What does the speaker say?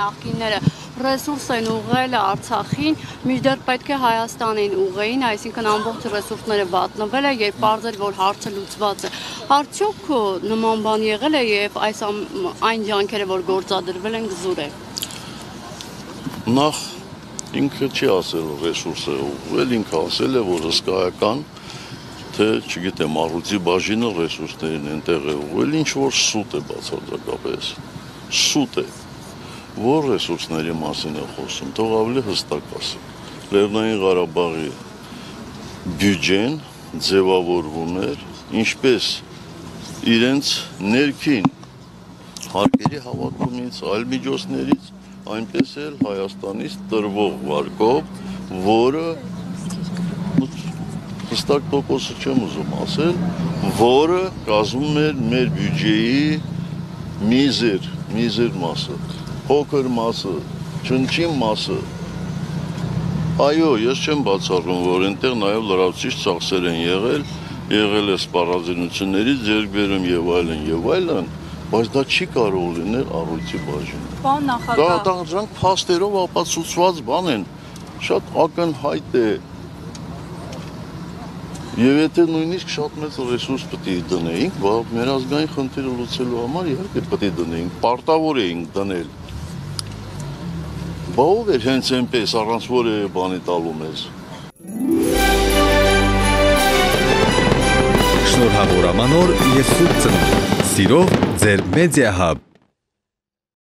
նախկինները ռեսուրս են ուղղել Արցախին, մինչդեռ պետք է Հայաստանին ուղղեին, այսինքն ամբողջ ռեսուրսները վատնվել է, երբ բարձր որ հարցը լուծված է։ Արդյոք նման բան եղել է եւ այս այն ջանքերը, որ գործադրվել են գզուր է։ Նախ ինքը չի ասել ռեսուրսը ուղղել, ինքը ասել է, որ հսկայական թե, չգիտեմ, առուծի բաժինը ռեսուրսներին ենտեղ է ուղղել, ինչ որ սուտ է բացարձակապես։ Սուտ է որ ռեսուրսների մասին է խոսում, թող ավելի հստակ ասի։ Լեռնային Ղարաբաղի բյուջեն ձևավորվում էր ինչպես իրենց ներքին հարկերի հավաքումից, այլ միջոցներից, այնպես էլ Հայաստանից տրվող վարկով, որը հստակ տոկոսը չեմ ուզում ասել, որը կազմում էր մեր բյուջեի միզեր, միզեր մասը փոքր մասը, չնչին մասը։ Այո, ես չեմ բացառում, որ այնտեղ նաև լրացուցիչ ծախսեր են եղել, եղել է սպառազինություններից ձերբերում եւ այլն եւ այլն, բայց դա չի կարող լինել առույցի բաժին։ Պարոն նախագահ, դա դրանք փաստերով ապացուցված բան են։ Շատ ակնհայտ է Եվ եթե նույնիսկ շատ մեծ ռեսուրս պետք է դնեինք, մեր ազգային խնդիրը լուծելու համար իհարկե պետք է դնեինք, պարտավոր էինք դնել Բա ով էր հենց այնպես առանց որևէ բանի տալու մեզ։ Շնորհավոր ամանոր եւ սուրբ ծնունդ։ Սիրով ձեր Media Hub